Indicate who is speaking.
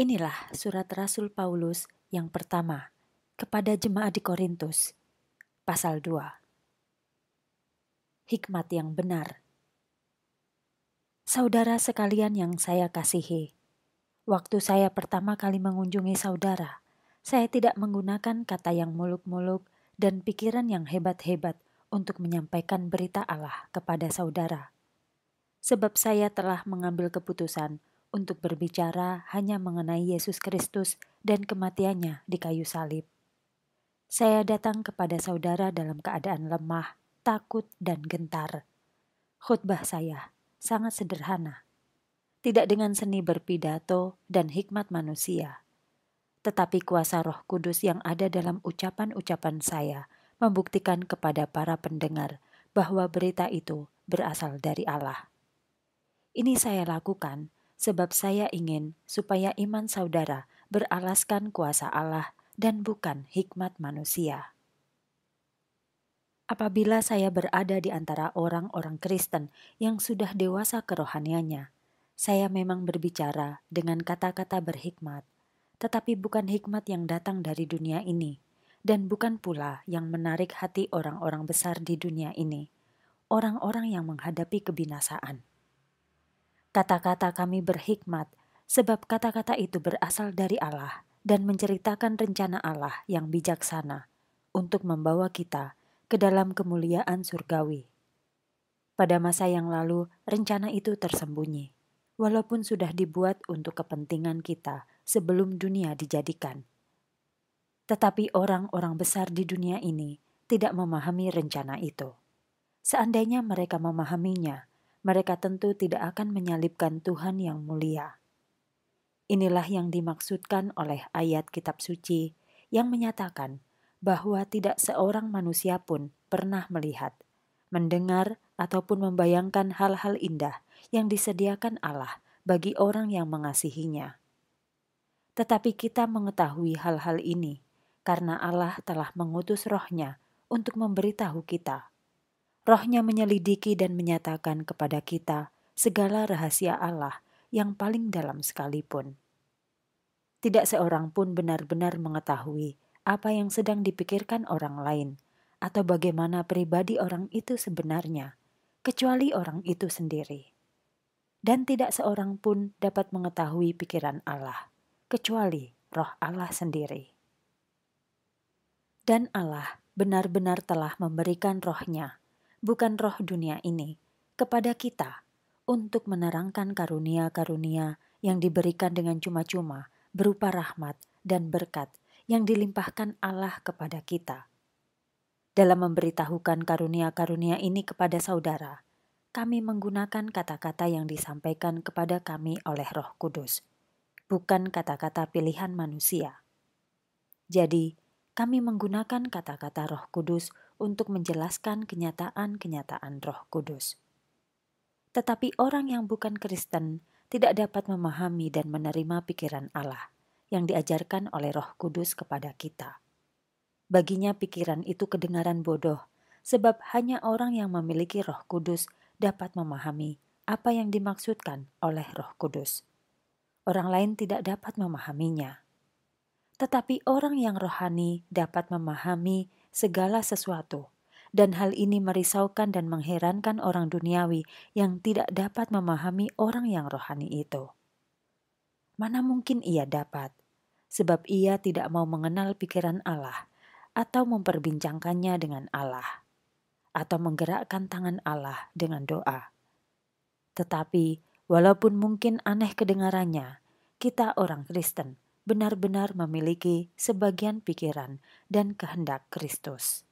Speaker 1: Inilah surat Rasul Paulus yang pertama kepada jemaat di Korintus, pasal 2. Hikmat yang benar. Saudara sekalian yang saya kasihi, waktu saya pertama kali mengunjungi saudara, saya tidak menggunakan kata yang muluk-muluk dan pikiran yang hebat-hebat untuk menyampaikan berita Allah kepada saudara. Sebab saya telah mengambil keputusan untuk berbicara hanya mengenai Yesus Kristus dan kematiannya di kayu salib. Saya datang kepada saudara dalam keadaan lemah, takut, dan gentar. Khutbah saya sangat sederhana, tidak dengan seni berpidato dan hikmat manusia, tetapi kuasa Roh Kudus yang ada dalam ucapan-ucapan saya membuktikan kepada para pendengar bahwa berita itu berasal dari Allah. Ini saya lakukan sebab saya ingin supaya iman saudara beralaskan kuasa Allah dan bukan hikmat manusia. Apabila saya berada di antara orang-orang Kristen yang sudah dewasa kerohaniannya, saya memang berbicara dengan kata-kata berhikmat, tetapi bukan hikmat yang datang dari dunia ini, dan bukan pula yang menarik hati orang-orang besar di dunia ini, orang-orang yang menghadapi kebinasaan. Kata-kata kami berhikmat, sebab kata-kata itu berasal dari Allah dan menceritakan rencana Allah yang bijaksana untuk membawa kita ke dalam kemuliaan surgawi. Pada masa yang lalu, rencana itu tersembunyi, walaupun sudah dibuat untuk kepentingan kita sebelum dunia dijadikan. Tetapi orang-orang besar di dunia ini tidak memahami rencana itu. Seandainya mereka memahaminya, mereka tentu tidak akan menyalibkan Tuhan yang mulia. Inilah yang dimaksudkan oleh ayat kitab suci yang menyatakan bahwa tidak seorang manusia pun pernah melihat, mendengar, ataupun membayangkan hal-hal indah yang disediakan Allah bagi orang yang mengasihinya. Tetapi kita mengetahui hal-hal ini karena Allah telah mengutus rohnya untuk memberitahu kita Rohnya menyelidiki dan menyatakan kepada kita segala rahasia Allah yang paling dalam sekalipun. Tidak seorang pun benar-benar mengetahui apa yang sedang dipikirkan orang lain atau bagaimana pribadi orang itu sebenarnya, kecuali orang itu sendiri. Dan tidak seorang pun dapat mengetahui pikiran Allah, kecuali roh Allah sendiri. Dan Allah benar-benar telah memberikan rohnya bukan roh dunia ini, kepada kita untuk menerangkan karunia-karunia yang diberikan dengan cuma-cuma berupa rahmat dan berkat yang dilimpahkan Allah kepada kita. Dalam memberitahukan karunia-karunia ini kepada saudara, kami menggunakan kata-kata yang disampaikan kepada kami oleh Roh Kudus, bukan kata-kata pilihan manusia. Jadi, kami menggunakan kata-kata Roh Kudus untuk menjelaskan kenyataan-kenyataan Roh Kudus. Tetapi orang yang bukan Kristen tidak dapat memahami dan menerima pikiran Allah yang diajarkan oleh Roh Kudus kepada kita. Baginya pikiran itu kedengaran bodoh, sebab hanya orang yang memiliki Roh Kudus dapat memahami apa yang dimaksudkan oleh Roh Kudus. Orang lain tidak dapat memahaminya. Tetapi orang yang rohani dapat memahami segala sesuatu, dan hal ini merisaukan dan mengherankan orang duniawi yang tidak dapat memahami orang yang rohani itu. Mana mungkin ia dapat, sebab ia tidak mau mengenal pikiran Allah atau memperbincangkannya dengan Allah, atau menggerakkan tangan Allah dengan doa. Tetapi, walaupun mungkin aneh kedengarannya, kita orang Kristen benar-benar memiliki sebagian pikiran dan kehendak Kristus.